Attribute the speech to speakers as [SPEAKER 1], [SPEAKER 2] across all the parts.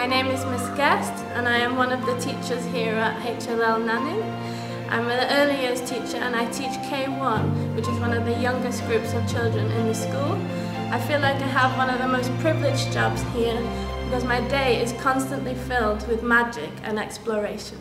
[SPEAKER 1] My name is Miss Guest and I am one of the teachers here at HLL Nanning. I'm an early years teacher and I teach K1, which is one of the youngest groups of children in the school. I feel like I have one of the most privileged jobs here because my day is constantly filled with magic and exploration.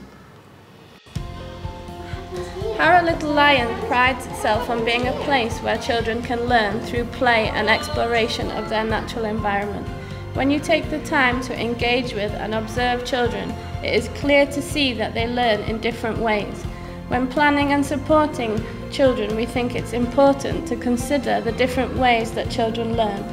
[SPEAKER 1] Harrow Little Lion prides itself on being a place where children can learn through play and exploration of their natural environment. When you take the time to engage with and observe children, it is clear to see that they learn in different ways. When planning and supporting children, we think it's important to consider the different ways that children learn.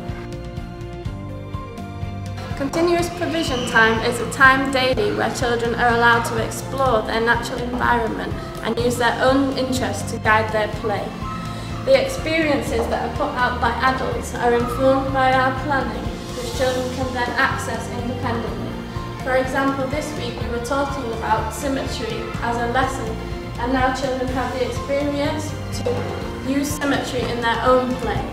[SPEAKER 1] Continuous provision time is a time daily where children are allowed to explore their natural environment and use their own interests to guide their play. The experiences that are put out by adults are informed by our planning, children can then access independently. For example, this week we were talking about symmetry as a lesson, and now children have the experience to use symmetry in their own play.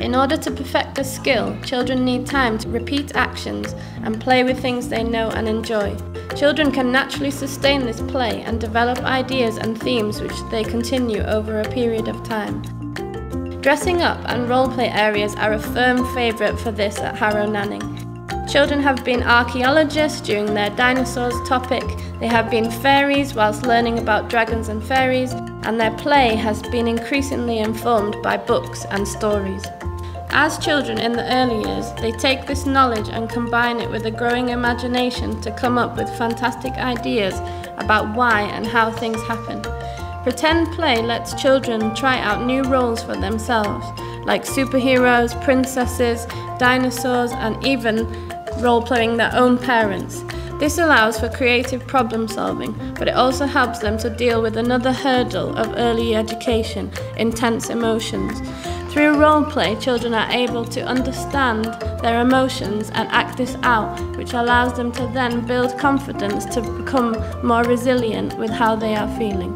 [SPEAKER 1] In order to perfect a skill, children need time to repeat actions and play with things they know and enjoy. Children can naturally sustain this play and develop ideas and themes which they continue over a period of time. Dressing up and roleplay areas are a firm favourite for this at Harrow Nanning. Children have been archaeologists during their dinosaurs topic, they have been fairies whilst learning about dragons and fairies, and their play has been increasingly informed by books and stories. As children in the early years, they take this knowledge and combine it with a growing imagination to come up with fantastic ideas about why and how things happen. Pretend play lets children try out new roles for themselves, like superheroes, princesses, dinosaurs, and even role playing their own parents. This allows for creative problem solving, but it also helps them to deal with another hurdle of early education intense emotions. Through role play, children are able to understand their emotions and act this out, which allows them to then build confidence to become more resilient with how they are feeling.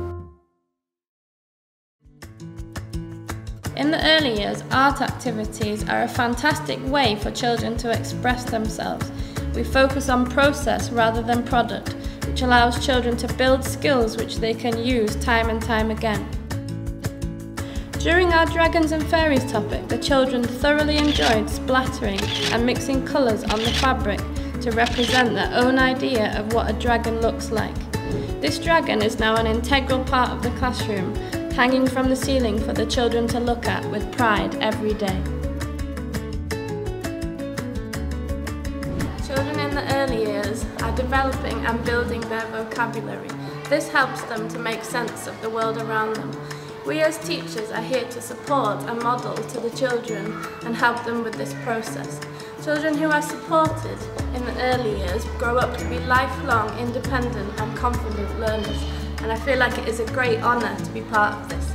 [SPEAKER 1] In the early years, art activities are a fantastic way for children to express themselves. We focus on process rather than product, which allows children to build skills which they can use time and time again. During our Dragons and Fairies topic, the children thoroughly enjoyed splattering and mixing colours on the fabric to represent their own idea of what a dragon looks like. This dragon is now an integral part of the classroom, hanging from the ceiling for the children to look at with pride every day. Children in the early years are developing and building their vocabulary. This helps them to make sense of the world around them we as teachers are here to support and model to the children and help them with this process. Children who are supported in the early years grow up to be lifelong, independent and confident learners and I feel like it is a great honour to be part of this.